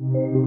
wünsch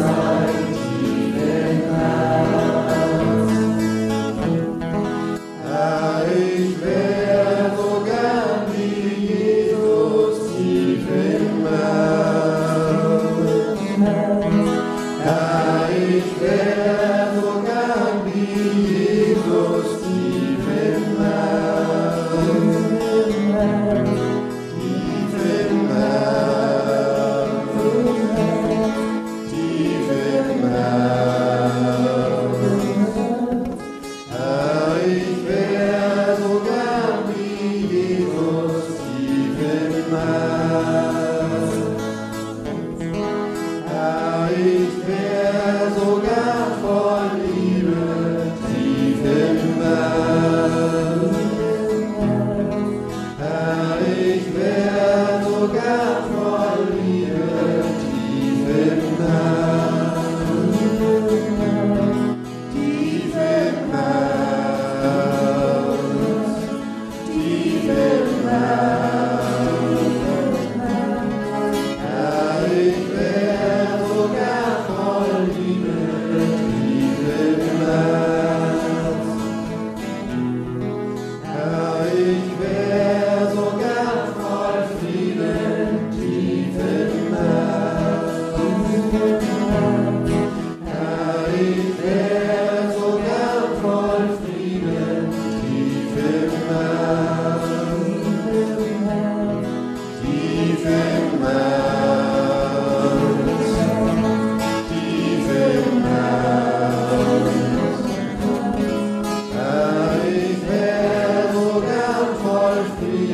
Son. love.